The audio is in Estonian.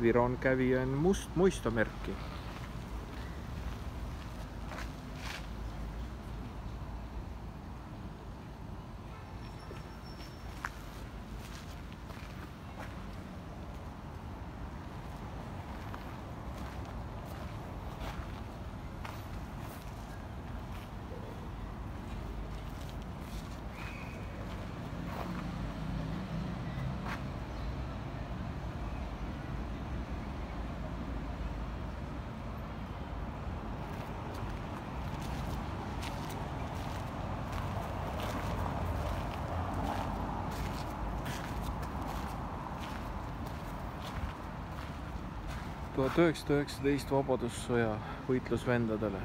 Viron kävijän must muistomerkki. Tuhat üheksasada üheksateist Vabadussõja võitlusvendadele